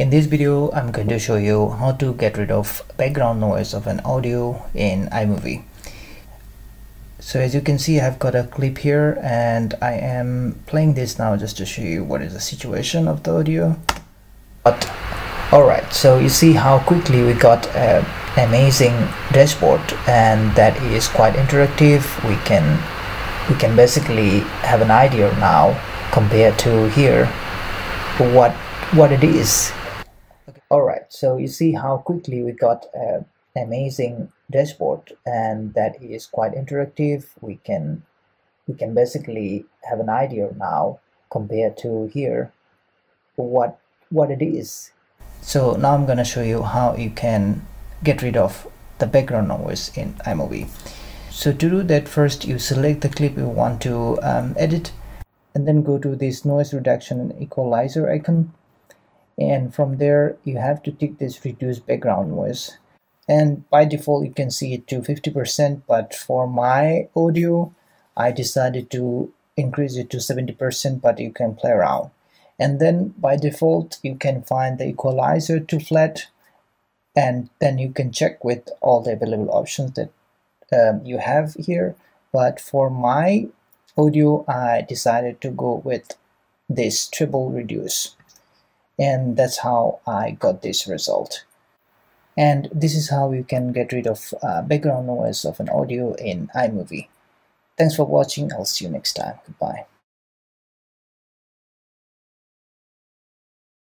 In this video, I'm going to show you how to get rid of background noise of an audio in iMovie. So as you can see, I've got a clip here and I am playing this now just to show you what is the situation of the audio. But alright, so you see how quickly we got an amazing dashboard and that is quite interactive. We can we can basically have an idea now compared to here what what it is okay. all right so you see how quickly we got an amazing dashboard and that is quite interactive. We can we can basically have an idea now compared to here what what it is. So now I'm gonna show you how you can get rid of the background noise in iMovie. So to do that first you select the clip you want to um, edit and then go to this noise reduction and equalizer icon and from there you have to tick this reduce background noise. And by default you can see it to 50% but for my audio I decided to increase it to 70% but you can play around. And then by default you can find the equalizer to flat and then you can check with all the available options that um, you have here. But for my audio I decided to go with this treble reduce and that's how I got this result. And this is how you can get rid of uh, background noise of an audio in iMovie. Thanks for watching. I'll see you next time. Goodbye